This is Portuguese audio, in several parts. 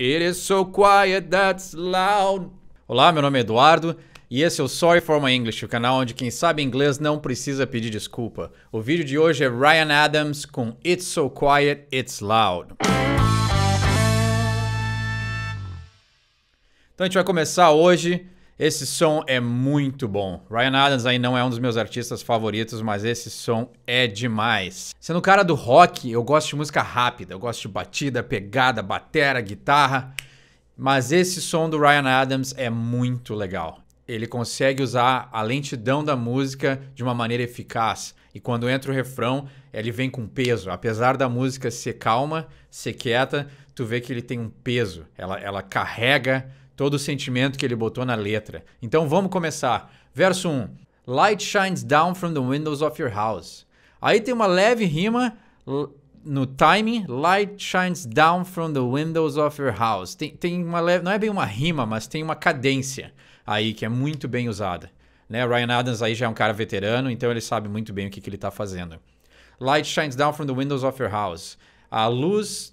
It is so quiet that's loud. Olá, meu nome é Eduardo e esse é o Sorry for My English, o canal onde quem sabe inglês não precisa pedir desculpa. O vídeo de hoje é Ryan Adams com It's So Quiet It's Loud. Então a gente vai começar hoje. Esse som é muito bom. Ryan Adams aí não é um dos meus artistas favoritos, mas esse som é demais. Sendo cara do rock, eu gosto de música rápida, eu gosto de batida, pegada, batera, guitarra. Mas esse som do Ryan Adams é muito legal. Ele consegue usar a lentidão da música de uma maneira eficaz. E quando entra o refrão, ele vem com peso. Apesar da música ser calma, ser quieta, tu vê que ele tem um peso. Ela, ela carrega todo o sentimento que ele botou na letra. Então vamos começar. Verso 1. Light shines down from the windows of your house. Aí tem uma leve rima no timing. Light shines down from the windows of your house. Tem, tem uma leve, não é bem uma rima, mas tem uma cadência aí que é muito bem usada. Né? Ryan Adams aí já é um cara veterano, então ele sabe muito bem o que, que ele está fazendo. Light shines down from the windows of your house. A luz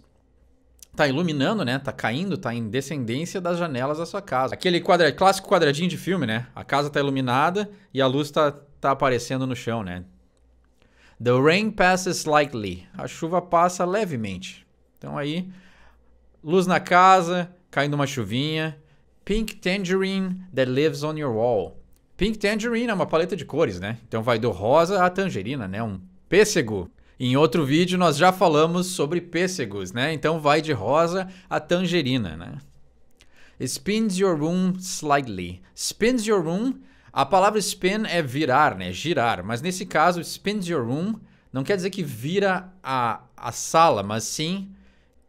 tá iluminando, né? Tá caindo, tá em descendência das janelas da sua casa. Aquele quadra, clássico quadradinho de filme, né? A casa tá iluminada e a luz tá, tá aparecendo no chão, né? The rain passes slightly. A chuva passa levemente. Então aí, luz na casa, caindo uma chuvinha. Pink tangerine that lives on your wall. Pink tangerine é uma paleta de cores, né? Então vai do rosa à tangerina, né? Um pêssego em outro vídeo nós já falamos sobre pêssegos, né? Então vai de rosa a tangerina, né? Spins your room slightly. Spins your room, a palavra spin é virar, né? Girar, mas nesse caso spins your room não quer dizer que vira a, a sala, mas sim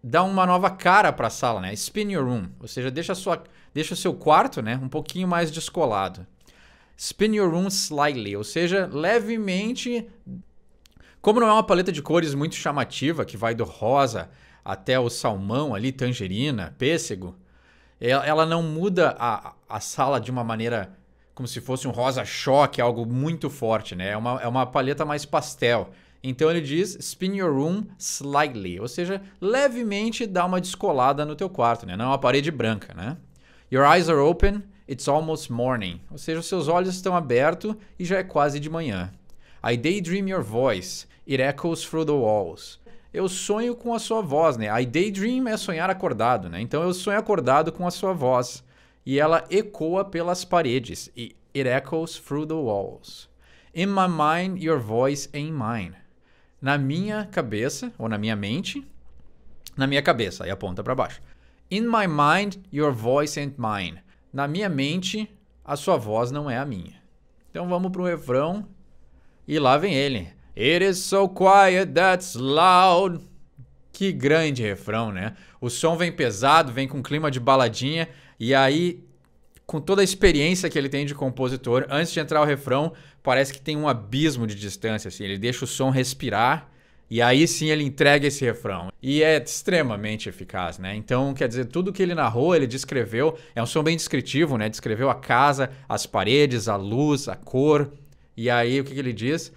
dá uma nova cara para a sala, né? Spin your room, ou seja, deixa sua deixa o seu quarto, né, um pouquinho mais descolado. Spin your room slightly, ou seja, levemente como não é uma paleta de cores muito chamativa, que vai do rosa até o salmão ali, tangerina, pêssego, ela não muda a, a sala de uma maneira como se fosse um rosa choque, algo muito forte, né? É uma, é uma paleta mais pastel. Então ele diz spin your room slightly, ou seja, levemente dá uma descolada no teu quarto, né? Não é uma parede branca, né? Your eyes are open, it's almost morning, ou seja, seus olhos estão abertos e já é quase de manhã. I daydream your voice. It echoes through the walls. Eu sonho com a sua voz, né? I daydream é sonhar acordado, né? Então eu sonho acordado com a sua voz. E ela ecoa pelas paredes. It echoes through the walls. In my mind, your voice ain't mine. Na minha cabeça, ou na minha mente, na minha cabeça, aí aponta para baixo. In my mind, your voice ain't mine. Na minha mente, a sua voz não é a minha. Então vamos pro refrão e lá vem ele. It is so quiet that's loud. Que grande refrão, né? O som vem pesado, vem com clima de baladinha e aí com toda a experiência que ele tem de compositor, antes de entrar o refrão, parece que tem um abismo de distância assim, ele deixa o som respirar e aí sim ele entrega esse refrão. E é extremamente eficaz, né? Então, quer dizer, tudo que ele narrou, ele descreveu, é um som bem descritivo, né? Descreveu a casa, as paredes, a luz, a cor. E aí o que, que ele diz?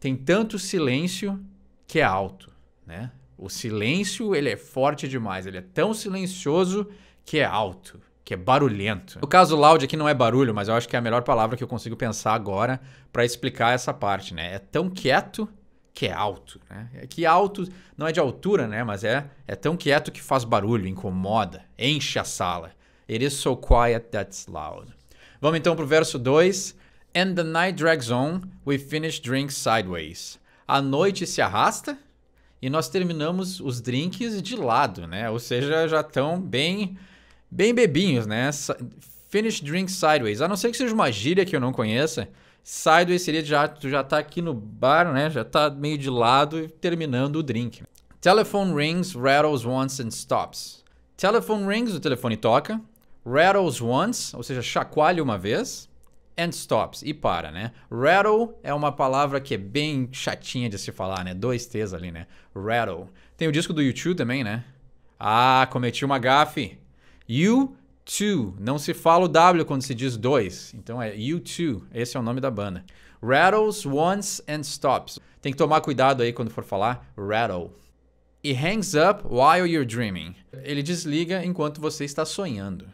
tem tanto silêncio que é alto, né? O silêncio, ele é forte demais, ele é tão silencioso que é alto, que é barulhento. No caso loud aqui não é barulho, mas eu acho que é a melhor palavra que eu consigo pensar agora para explicar essa parte, né? É tão quieto que é alto, né? É que alto não é de altura, né? Mas é, é tão quieto que faz barulho, incomoda, enche a sala. It is so quiet that's loud. Vamos então pro verso 2. And the night drags on, we finish drinks sideways. A noite se arrasta e nós terminamos os drinks de lado, né? Ou seja, já estão bem bem bebinhos, né? Finish drinks sideways. A não ser que seja uma gíria que eu não conheça. Sideways seria já tu já tá aqui no bar, né? Já tá meio de lado e terminando o drink. Telephone rings, rattles once and stops. Telephone rings, o telefone toca. Rattles once, ou seja, chacoalha uma vez and stops e para, né? Rattle é uma palavra que é bem chatinha de se falar, né? Dois T's ali, né? Rattle. Tem o disco do YouTube também, né? Ah, cometi uma gafe. You two. Não se fala o W quando se diz dois. Então é You two. Esse é o nome da banda. Rattles once and stops. Tem que tomar cuidado aí quando for falar rattle. He hangs up while you're dreaming. Ele desliga enquanto você está sonhando.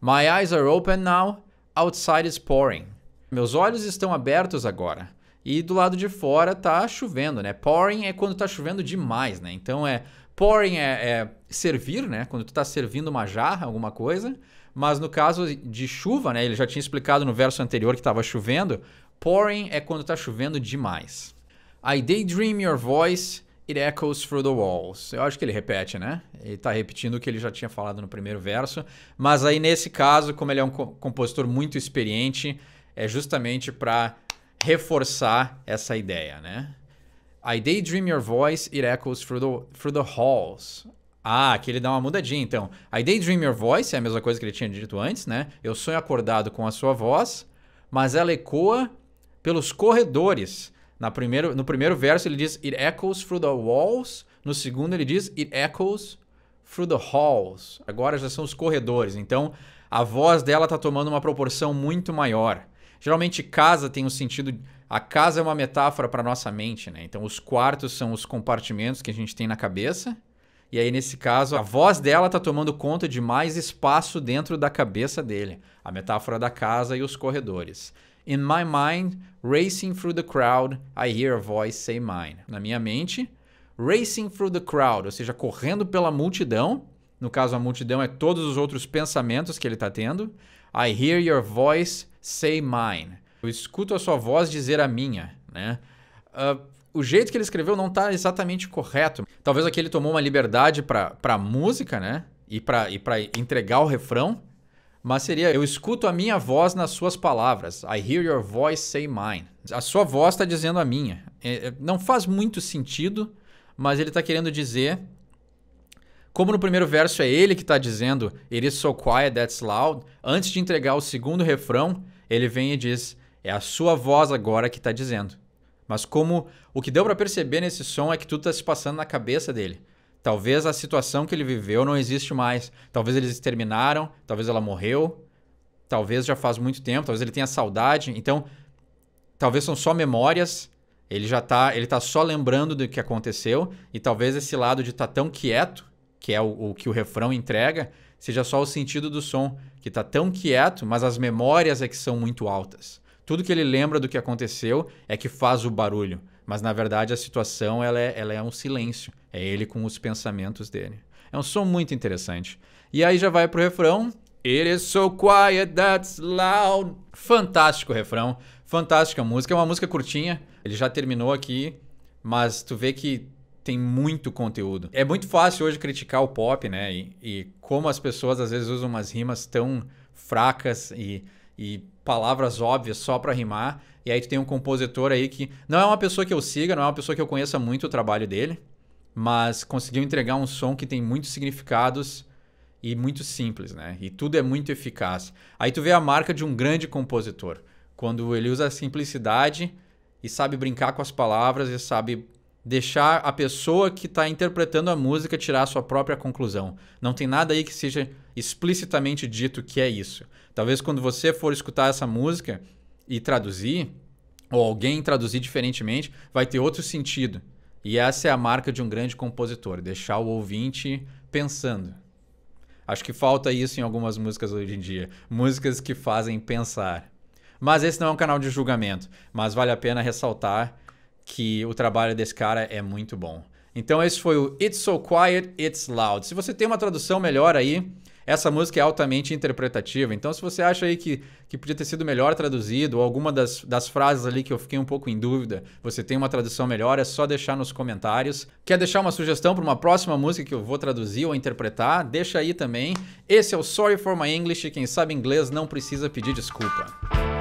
My eyes are open now, outside is pouring. Meus olhos estão abertos agora. E do lado de fora tá chovendo, né? Pouring é quando tá chovendo demais, né? Então é pouring é, é servir, né? Quando tu tá servindo uma jarra, alguma coisa. Mas no caso de chuva, né? Ele já tinha explicado no verso anterior que estava chovendo. Pouring é quando tá chovendo demais. I daydream your voice, it echoes through the walls. Eu acho que ele repete, né? Ele tá repetindo o que ele já tinha falado no primeiro verso. Mas aí nesse caso, como ele é um compositor muito experiente, é justamente para reforçar essa ideia, né? I daydream your voice, it echoes through the, through the halls. Ah, aqui ele dá uma mudadinha, então. I daydream your voice é a mesma coisa que ele tinha dito antes, né? Eu sonho acordado com a sua voz, mas ela ecoa pelos corredores. Na primeiro, no primeiro verso ele diz it echoes through the walls, no segundo ele diz it echoes through the halls. Agora já são os corredores, então a voz dela está tomando uma proporção muito maior. Geralmente casa tem um sentido. A casa é uma metáfora para nossa mente, né? Então os quartos são os compartimentos que a gente tem na cabeça. E aí, nesse caso, a voz dela está tomando conta de mais espaço dentro da cabeça dele. A metáfora da casa e os corredores. In my mind, racing through the crowd, I hear a voice say mine. Na minha mente, racing through the crowd, ou seja, correndo pela multidão. No caso, a multidão é todos os outros pensamentos que ele está tendo. I hear your voice say mine. Eu escuto a sua voz dizer a minha, né? Uh, o jeito que ele escreveu não está exatamente correto. Talvez aqui ele tomou uma liberdade para a música, né? E para e entregar o refrão. Mas seria, eu escuto a minha voz nas suas palavras. I hear your voice say mine. A sua voz está dizendo a minha. É, é, não faz muito sentido, mas ele está querendo dizer. Como no primeiro verso é ele que está dizendo It is so quiet that's loud, antes de entregar o segundo refrão, ele vem e diz: É a sua voz agora que está dizendo. Mas como o que deu para perceber nesse som é que tudo está se passando na cabeça dele. Talvez a situação que ele viveu não existe mais. Talvez eles terminaram, talvez ela morreu, talvez já faz muito tempo, talvez ele tenha saudade. Então, talvez são só memórias. Ele já tá, ele tá só lembrando do que aconteceu e talvez esse lado de estar tá tão quieto, que é o, o, que o refrão entrega, seja só o sentido do som, que tá tão quieto, mas as memórias é que são muito altas. Tudo que ele lembra do que aconteceu é que faz o barulho. Mas na verdade a situação ela é, ela é um silêncio. É ele com os pensamentos dele. É um som muito interessante. E aí já vai pro refrão. It is so quiet that's loud. Fantástico refrão. Fantástica música. É uma música curtinha. Ele já terminou aqui. Mas tu vê que tem muito conteúdo. É muito fácil hoje criticar o pop, né? E, e como as pessoas às vezes usam umas rimas tão fracas e, e palavras óbvias só para rimar. E aí tu tem um compositor aí que não é uma pessoa que eu siga, não é uma pessoa que eu conheça muito o trabalho dele, mas conseguiu entregar um som que tem muitos significados e muito simples, né? E tudo é muito eficaz. Aí tu vê a marca de um grande compositor, quando ele usa a simplicidade e sabe brincar com as palavras e sabe deixar a pessoa que está interpretando a música tirar a sua própria conclusão. Não tem nada aí que seja explicitamente dito que é isso. Talvez quando você for escutar essa música, e traduzir, ou alguém traduzir diferentemente, vai ter outro sentido. E essa é a marca de um grande compositor, deixar o ouvinte pensando. Acho que falta isso em algumas músicas hoje em dia. Músicas que fazem pensar. Mas esse não é um canal de julgamento. Mas vale a pena ressaltar que o trabalho desse cara é muito bom. Então esse foi o It's So Quiet, It's Loud. Se você tem uma tradução melhor aí, essa música é altamente interpretativa, então se você acha aí que, que podia ter sido melhor traduzido, ou alguma das, das frases ali que eu fiquei um pouco em dúvida, você tem uma tradução melhor, é só deixar nos comentários. Quer deixar uma sugestão para uma próxima música que eu vou traduzir ou interpretar? Deixa aí também. Esse é o Sorry for My English, quem sabe inglês não precisa pedir desculpa.